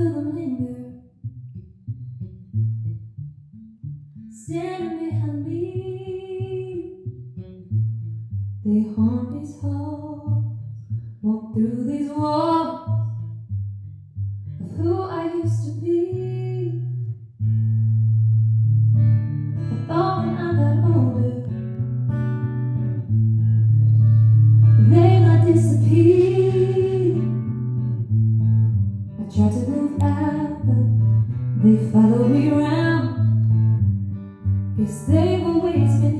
feel them linger. Standing They follow me around. Guess they've always been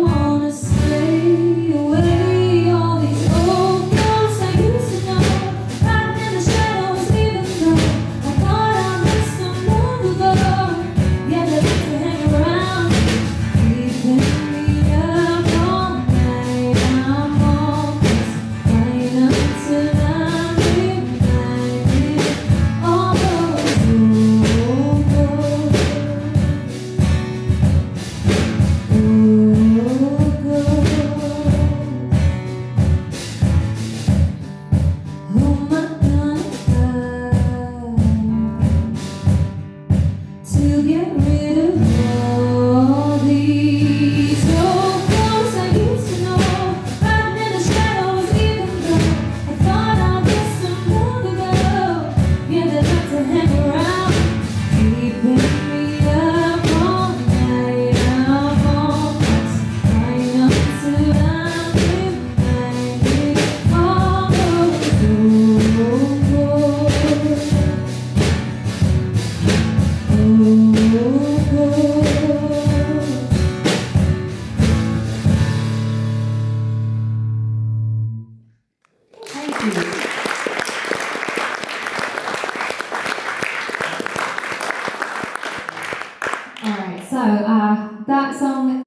All right, so uh, that song